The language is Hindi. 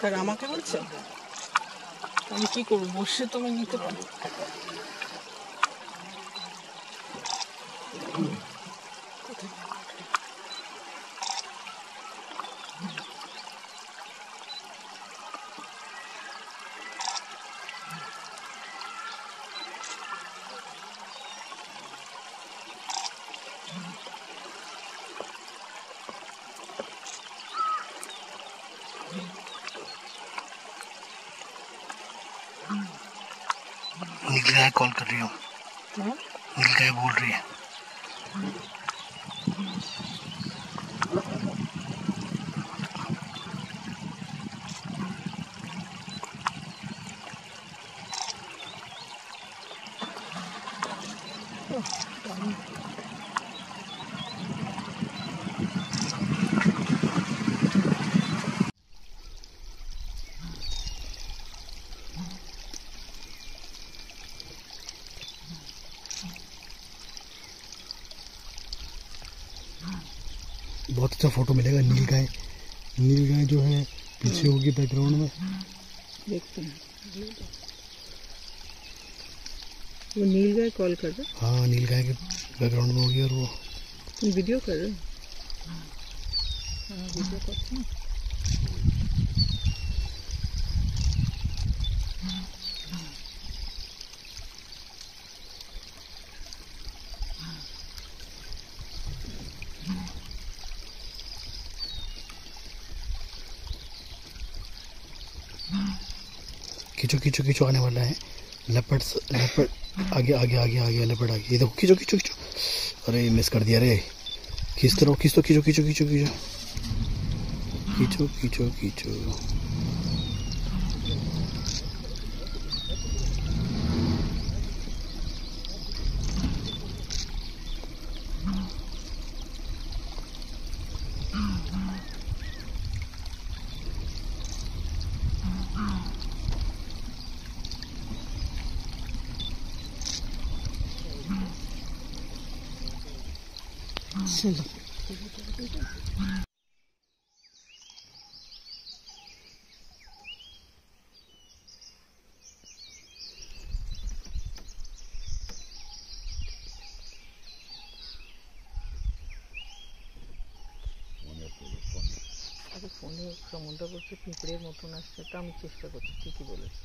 তার আমাকে বলছেন আমি কি করব? বসে তো আমি নিতে পারি কোথায়? नील गाय कॉल कर रही हूँ। मिल गया बोल रही है। बहुत अच्छा फ़ोटो मिलेगा नील गाय नील गाय जो है पीछे होगी बैकग्राउंड में। देखते हैं। वो नील गाय कॉल कर रहे हाँ नील गाय के बैकग्राउंड में होगी और वो। वीडियो कर रहे हैं? हाँ। वीडियो करते खींचो खींचो खींचो आने वाला है। लपट लपट आगे आगे आगे आगे लपट आगे। ये देखो, खींचो खींचो खींचो। अरे मिस कर दिया अरे खींचते तो रहो, खींच तो खींचो खींचो खींचो खींचो। खींचो खींचो खींचो। Mm-hmm. আরে ফোনে সমুদ্র বলছে পিঁপড়ের মতন আসছে তা আমি চেষ্টা করছি ঠিকই বলেছি